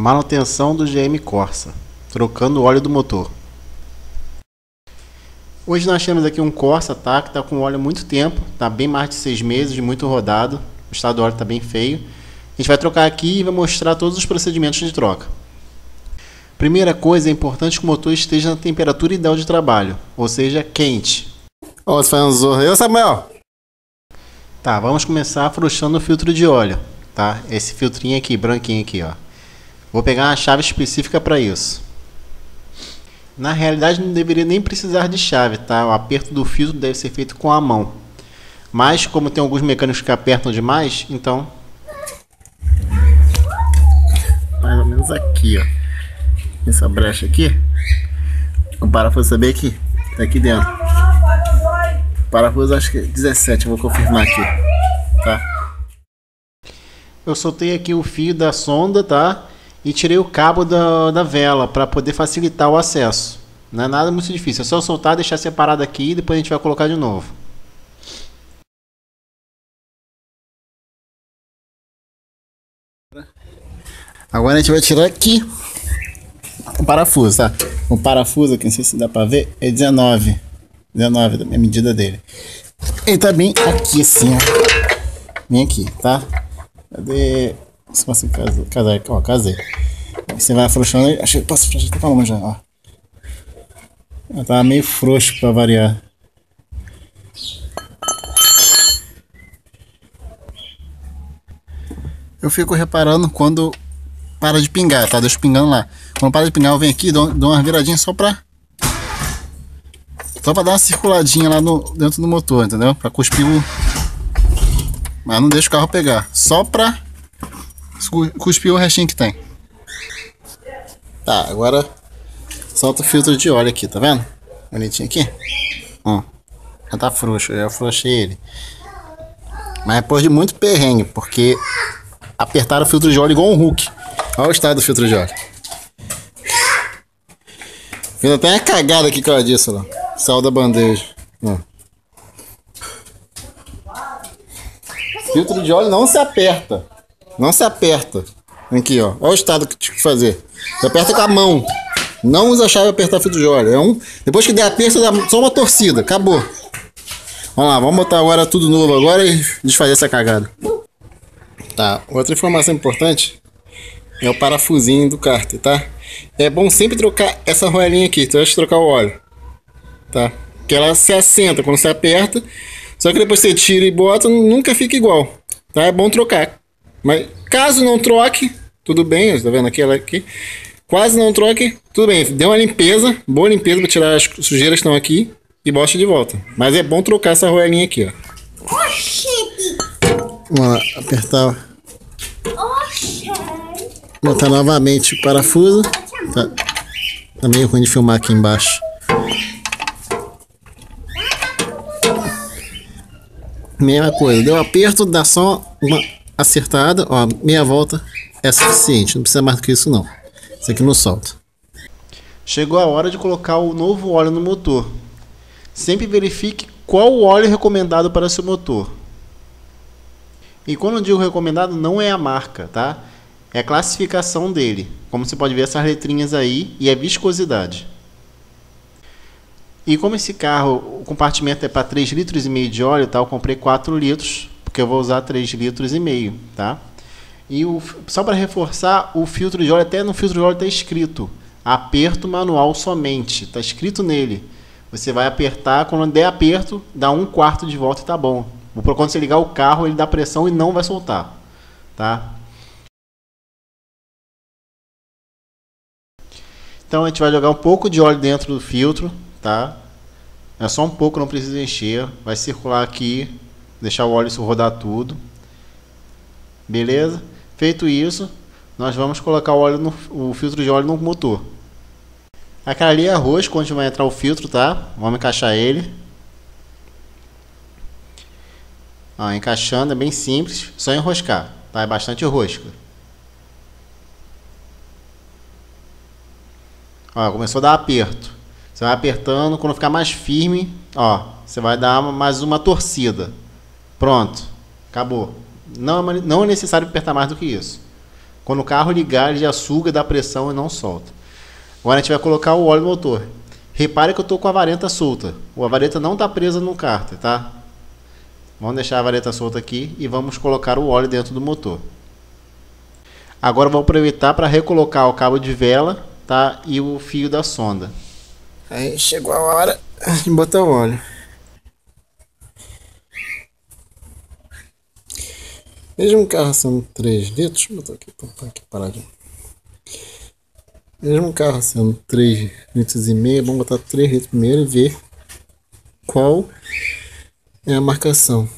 Manutenção do GM Corsa, trocando o óleo do motor. Hoje nós temos aqui um Corsa, tá? Que está com óleo há muito tempo, tá bem mais de seis meses, muito rodado. O estado do óleo está bem feio. A gente vai trocar aqui e vai mostrar todos os procedimentos de troca. Primeira coisa, é importante que o motor esteja na temperatura ideal de trabalho, ou seja, quente. Um zorro aí, Samuel? Tá, vamos começar afrouxando o filtro de óleo, tá? Esse filtrinho aqui, branquinho aqui, ó. Vou pegar uma chave específica para isso. Na realidade não deveria nem precisar de chave, tá? O aperto do filtro deve ser feito com a mão. Mas como tem alguns mecânicos que apertam demais, então mais ou menos aqui, ó. Essa brecha aqui. O parafuso saber que tá aqui dentro. O parafuso acho que é 17, vou confirmar aqui, tá? Eu soltei aqui o fio da sonda, tá? E tirei o cabo da, da vela para poder facilitar o acesso. Não é nada muito difícil, é só soltar, deixar separado aqui e depois a gente vai colocar de novo. Agora a gente vai tirar aqui o parafuso, tá? O parafuso aqui, não sei se dá pra ver, é 19. 19 da medida dele. Ele tá bem aqui assim, ó. Bem aqui, tá? Cadê? Se você casar, ó, casei. Você vai afrouxando, achei, posso afrouxar, tá a já, ó. Ela tá meio frouxo pra variar. Eu fico reparando quando para de pingar, tá? Deixa pingando lá. Quando para de pingar, eu venho aqui, dou, dou uma viradinha só pra. Só pra dar uma circuladinha lá no, dentro do motor, entendeu? Pra cuspir o. Mas não deixa o carro pegar. Só pra cuspiu o restinho que tem. Tá, agora solta o filtro de óleo aqui, tá vendo? Bonitinho aqui. Ó, já tá frouxo, eu afrouxei ele. Mas depois de muito perrengue, porque apertaram o filtro de óleo igual um Hulk. Olha o estado do filtro de óleo. Fiz até uma cagada aqui com ela disso, lá. Sal da bandeja. Ó. Filtro de óleo não se aperta. Não se aperta. Aqui, ó. Olha o estado que tinha que fazer. Você aperta com a mão. Não usa a chave apertar o fio de óleo. É um... Depois que der aperto, dá só uma torcida. Acabou. Vamos lá, vamos botar agora tudo novo agora e desfazer essa cagada. Tá, outra informação importante é o parafusinho do cárter, tá? É bom sempre trocar essa roelinha aqui, então antes de trocar o óleo. Tá? Que ela se assenta quando você aperta, só que depois você tira e bota, nunca fica igual. Tá? É bom trocar. Mas caso não troque, tudo bem, tá vendo aqui ela aqui. Quase não troque, tudo bem. Dê uma limpeza, boa limpeza para tirar as sujeiras que estão aqui e bote de volta. Mas é bom trocar essa roelinha aqui, ó. Vamos lá, apertar. Botar novamente o parafuso. Tá, tá meio ruim de filmar aqui embaixo. Mesma coisa, deu aperto, dá só uma acertada, ó, meia volta é suficiente, não precisa mais do que isso não. Isso aqui não solta. Chegou a hora de colocar o novo óleo no motor. Sempre verifique qual o óleo recomendado para seu motor. E quando eu digo recomendado, não é a marca, tá? É a classificação dele. Como você pode ver essas letrinhas aí e a viscosidade. E como esse carro, o compartimento é para 3 litros e meio de óleo, tá? Eu comprei 4 litros porque eu vou usar 3 litros e meio, tá? E o, só para reforçar, o filtro de óleo, até no filtro de óleo está escrito aperto manual somente, está escrito nele. Você vai apertar, quando der aperto, dá um quarto de volta e tá bom. Quando você ligar o carro, ele dá pressão e não vai soltar, tá? Então a gente vai jogar um pouco de óleo dentro do filtro, tá? É só um pouco, não precisa encher. Vai circular aqui deixar o óleo rodar tudo. Beleza? Feito isso, nós vamos colocar o, óleo no, o filtro de óleo no motor. Aquela ali é arroz, onde vai entrar o filtro, tá? Vamos encaixar ele. Ó, encaixando, é bem simples, só enroscar, tá? É bastante rosca. Ó, começou a dar aperto. Você vai apertando, quando ficar mais firme, ó, você vai dar mais uma torcida. Pronto. Acabou. Não, é não é necessário apertar mais do que isso. Quando o carro ligar, ele já suga, dá pressão e não solta. Agora a gente vai colocar o óleo no motor. Repare que eu estou com a vareta solta. A vareta não está presa no cárter, tá? Vamos deixar a vareta solta aqui e vamos colocar o óleo dentro do motor. Agora vou aproveitar para recolocar o cabo de vela tá? e o fio da sonda. Aí chegou a hora de botar o óleo. Mesmo um carro sendo 3 litros, eu botar aqui, botar aqui paradinho. Mesmo um carro sendo 3 litros e meio, vamos botar 3 litros primeiro e ver qual é a marcação.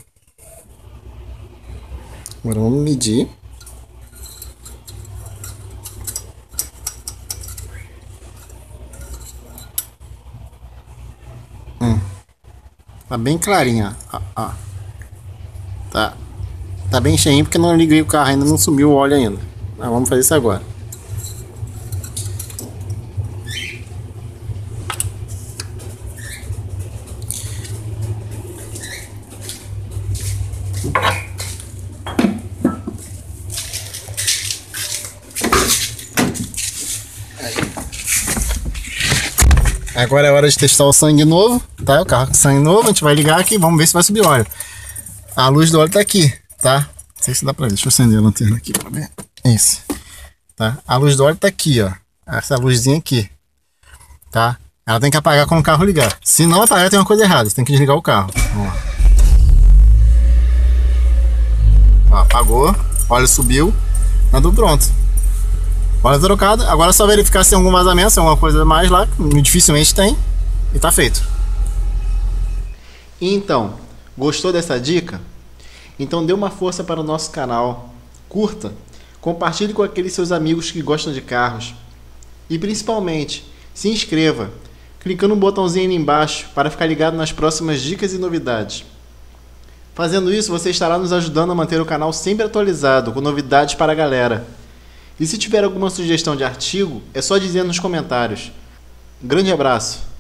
Agora vamos medir. Hum. Tá bem clarinha, ó. ó. Tá. Tá bem cheinho porque não liguei o carro ainda, não sumiu o óleo ainda. Mas vamos fazer isso agora. Agora é hora de testar o sangue novo, tá? O carro com sangue novo, a gente vai ligar aqui, vamos ver se vai subir óleo. A luz do óleo tá aqui, tá? Não sei se dá pra ver, deixa eu acender a lanterna aqui pra ver. Isso. Tá? A luz do óleo tá aqui, ó. Essa luzinha aqui. Tá? Ela tem que apagar quando o carro ligar. Se não apagar, tem uma coisa errada. Você tem que desligar o carro. Vamos lá. Ó, apagou. Óleo subiu. Tá tudo pronto. Óleo trocado. Agora é só verificar se tem algum vazamento, se tem alguma coisa mais lá. Dificilmente tem. E tá feito. Então, gostou dessa dica? Então dê uma força para o nosso canal. Curta. Compartilhe com aqueles seus amigos que gostam de carros. E principalmente, se inscreva, clicando no botãozinho ali embaixo para ficar ligado nas próximas dicas e novidades. Fazendo isso, você estará nos ajudando a manter o canal sempre atualizado, com novidades para a galera. E se tiver alguma sugestão de artigo, é só dizer nos comentários. grande abraço!